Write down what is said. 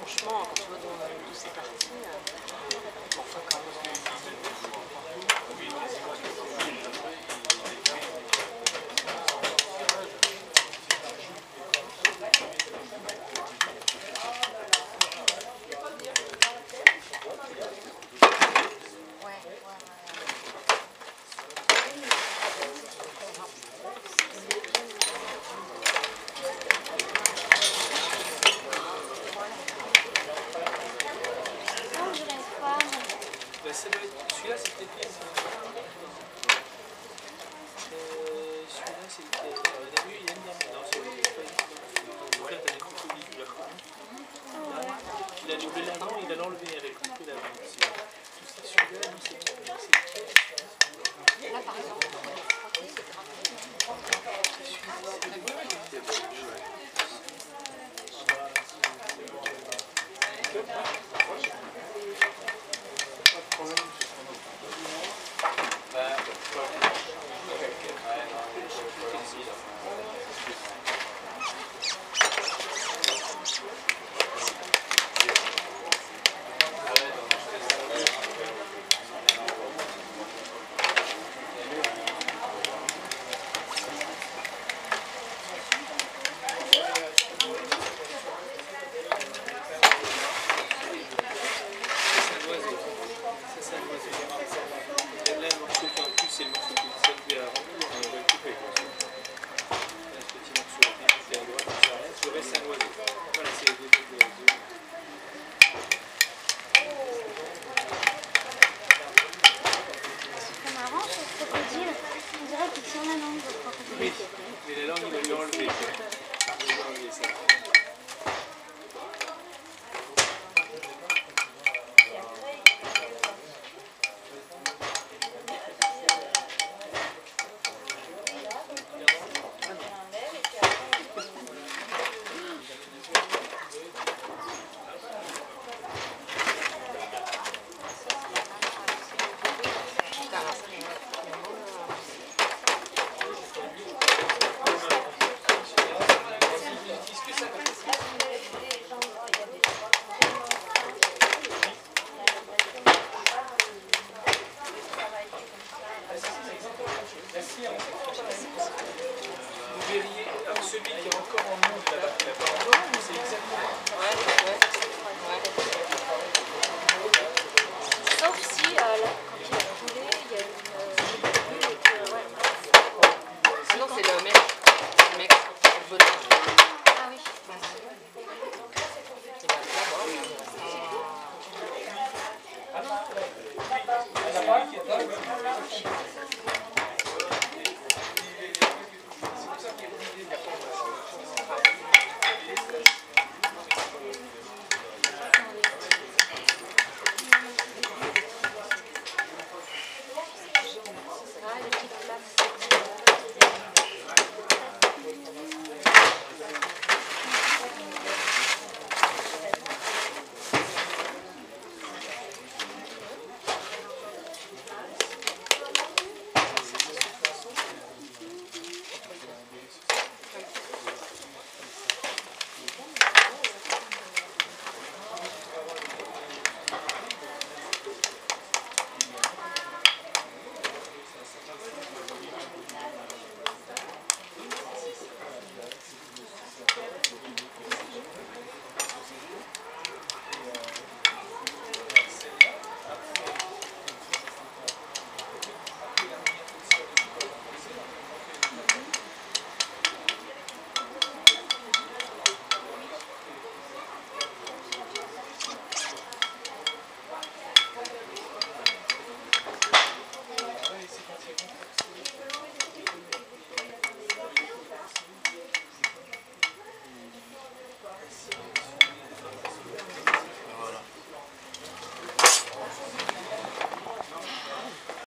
franchement, quand tu vois dans tous ces parties, euh, enfin quand Ben, Celui-là, c'est peut-être bien. Euh, Celui-là, c'est lequel Il y a eu, il y en a une Non, c'est pas Donc là, t'as des crocodiles, tu l'as reconnu. Là, Il a doublé l'avant, il a avec le coup d'avant. C'est- Celui-là, lui, c'est c'est- Là, par exemple, c'est- Meloni Yorbi.